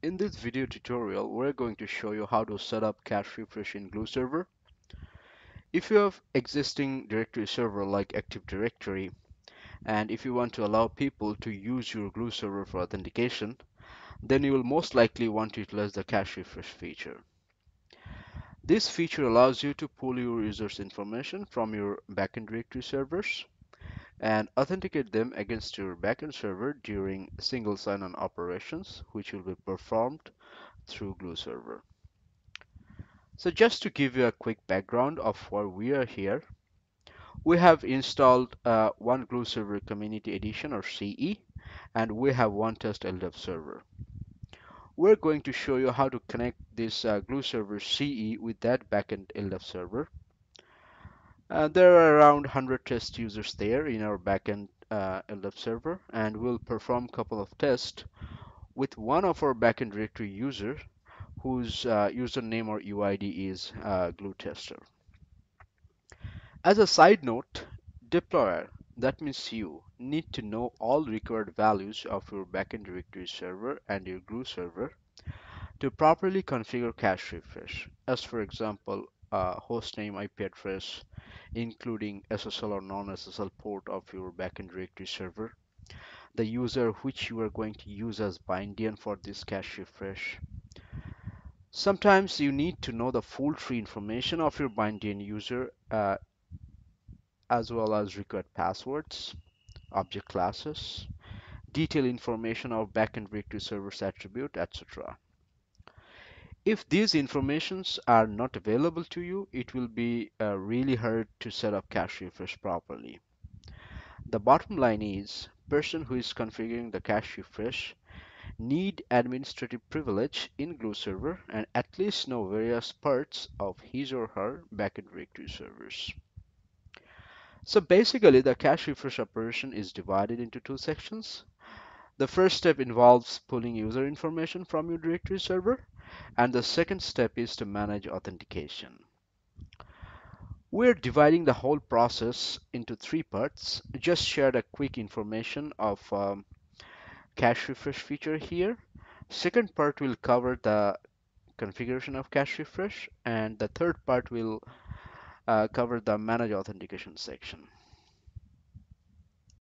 In this video tutorial, we're going to show you how to set up cache refresh in Gluu Server. If you have existing directory server like Active Directory, and if you want to allow people to use your Gluu Server for authentication, then you will most likely want to utilize the cache refresh feature. This feature allows you to pull your users' information from your backend directory servers and authenticate them against your backend server during single sign-on operations, which will be performed through Gluu Server. So just to give you a quick background of why we are here, we have installed uh, one Gluu Server Community Edition or CE, and we have one test LDAP server. We're going to show you how to connect this uh, Gluu Server CE with that backend LDAP server uh, there are around 100 test users there in our backend uh, LDAP server, and we'll perform a couple of tests with one of our backend directory user whose uh, username or UID is uh, glue tester. As a side note, deployer, that means you, need to know all required values of your backend directory server and your Gluu server to properly configure cache refresh. As for example, uh, hostname, IP address, including SSL or non-SSL port of your backend directory server, the user which you are going to use as bind DN for this cache refresh. Sometimes you need to know the full tree information of your bind DN user uh, as well as required passwords, object classes, detailed information of backend directory server's attribute, etc. If these informations are not available to you, it will be uh, really hard to set up cache refresh properly. The bottom line is person who is configuring the cache refresh need administrative privilege in Gluu server and at least know various parts of his or her backend directory servers. So basically the cache refresh operation is divided into two sections. The first step involves pulling user information from your directory server and the second step is to manage authentication. We're dividing the whole process into three parts. Just shared a quick information of um, cache refresh feature here. Second part will cover the configuration of cache refresh and the third part will uh, cover the manage authentication section.